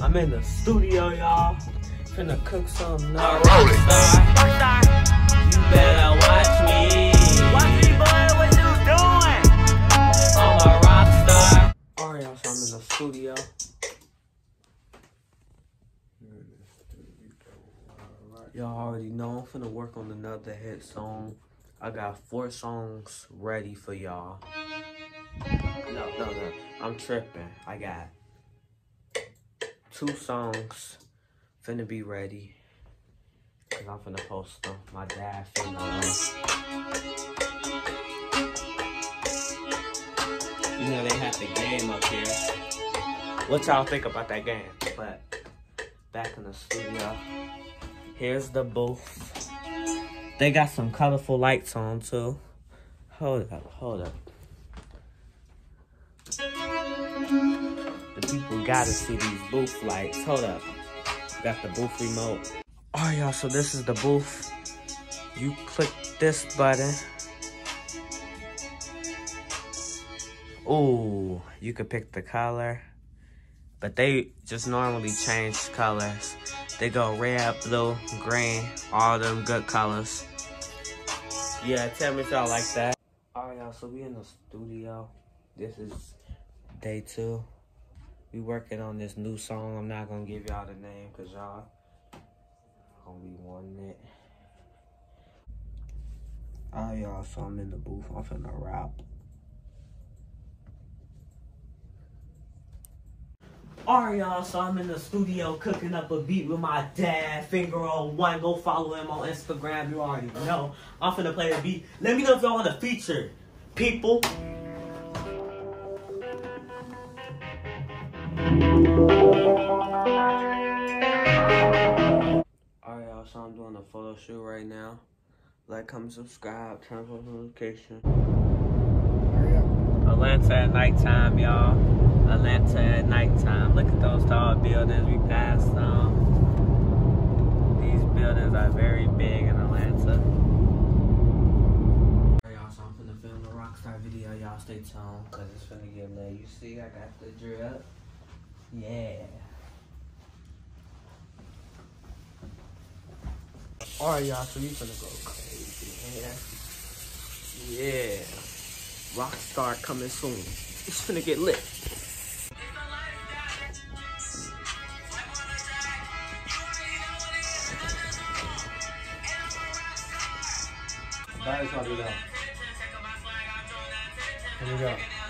I'm in the studio, y'all. Finna cook something A up. rockstar. You better watch me. Watch me, boy, what you doing? I'm a rockstar. Alright, y'all, so I'm in the studio. Y'all already know I'm finna work on another hit song. I got four songs ready for y'all. No, no, no. I'm tripping. I got two songs finna be ready. Cause I'm finna post them. My dad finna. You know they have the game up here. What y'all think about that game? But back in the studio. Here's the booth. They got some colorful lights on too. Hold up, hold up. People gotta see these booth lights. Hold up. Got the booth remote. Alright y'all, so this is the booth. You click this button. Ooh, you could pick the color. But they just normally change colors. They go red, blue, green, all them good colors. Yeah, tell me if y'all like that. Alright y'all, so we in the studio. This is day two. We working on this new song. I'm not gonna give y'all the name cause y'all gonna be wanting it. Alright y'all, so I'm in the booth. I'm finna rap. Alright, y'all, so I'm in the studio cooking up a beat with my dad, Finger Roll One. Go follow him on Instagram, you already know. I'm finna play the beat. Let me know if y'all want to feature people. So I'm doing a photo shoot right now. Like, comment, subscribe, turn on notification. Atlanta at nighttime, y'all. Atlanta at nighttime. Look at those tall buildings we passed them. These buildings are very big in Atlanta. Alright, y'all, so I'm finna film the Rockstar video. Y'all stay tuned, cause it's finna get lit. You see, I got the drip. Yeah. Alright, y'all, so you finna go crazy, man. Yeah. Rockstar coming soon. It's finna get lit. That is how we go. Here we go.